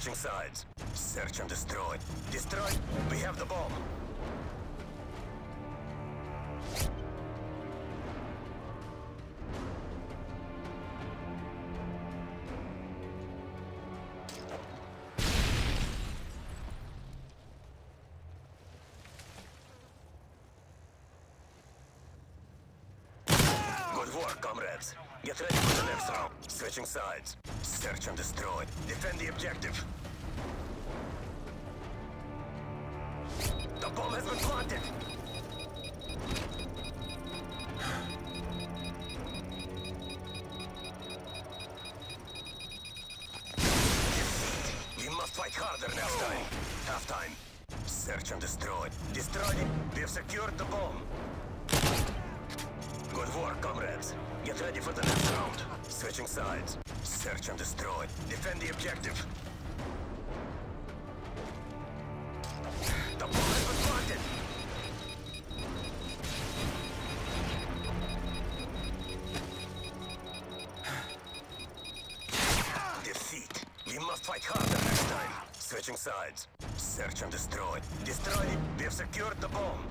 Switching sides. Search and destroy. Destroy. We have the bomb. Good work, comrades. Get ready for the next round. Switching sides. Search and destroy. Defend the objective. The bomb has been planted. We must fight harder next time. Half time. Search and destroy. Destroy it. We have secured the bomb. Get ready for the next round. Switching sides. Search and destroy. Defend the objective. The bomb planted. Defeat. We must fight harder next time. Switching sides. Search and destroy. Destroy it. We have secured the bomb.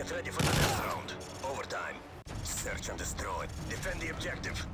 Get ready for the next round. Overtime. Search and destroy. Defend the objective.